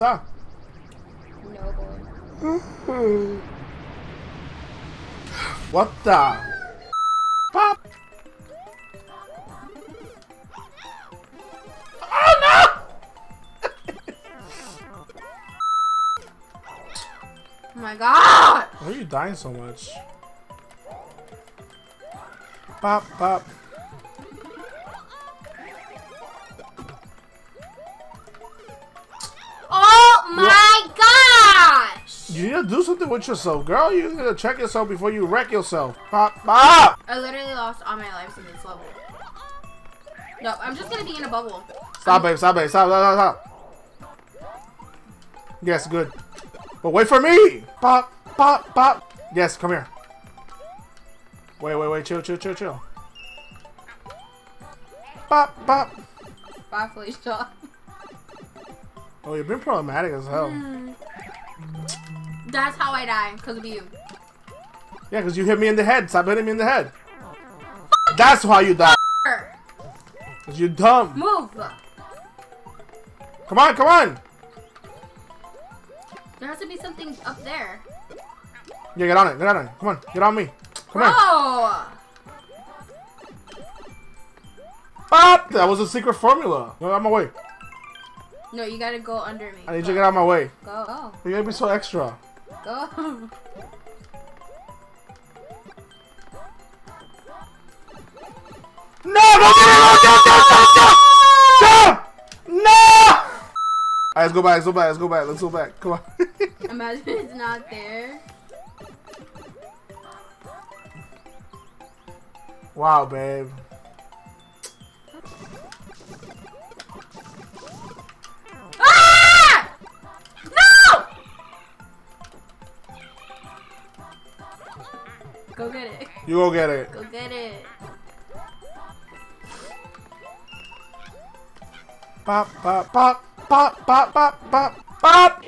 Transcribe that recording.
Ah. No boy. What the? Pop! Oh no! Oh my god! Why are you dying so much? Pop, pop. You need to do something with yourself, girl. You need to check yourself before you wreck yourself. Pop, pop! I literally lost all my lives in this level. No, I'm just gonna be in a bubble. Stop, babe. Stop, babe. Stop, stop, stop, stop. Yes, good. But wait for me! Pop, pop, pop. Yes, come here. Wait, wait, wait. Chill, chill, chill, chill. Pop, pop. Bye, Felicia. Oh, you've been problematic as hell. Hmm. That's how I die, because of you. Yeah, because you hit me in the head. Stop hitting me in the head. That's how you die. Because you're dumb. Move! Come on, come on. There has to be something up there. Yeah, get on it. Get on it. Come on. Get on me. Come on. Oh! Pop! That was a secret formula. Get out my way. No, you gotta go under me. I need you to get out of my way. Go. Go. You're gonna be so extra. Go. No! Don't, don't, don't! No! Alright, let's go back. Let's go back. Let's go back. Let's go back. Come on. Imagine it's not there. wow, babe. Go get it. You go get it. Go get it. Pop, pop, pop, pop, pop, pop, pop, pop.